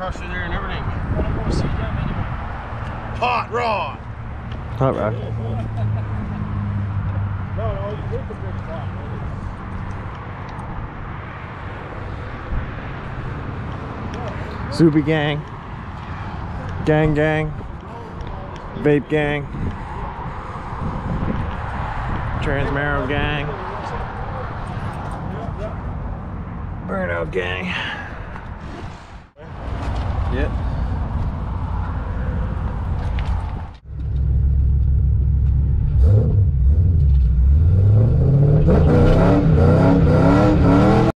crusher there and everything. Hot rod. Hot rod. No, no, you take the big pot. Zuby gang. Gang gang. Vape gang. Transmaro gang. Burnout gang. Yeah.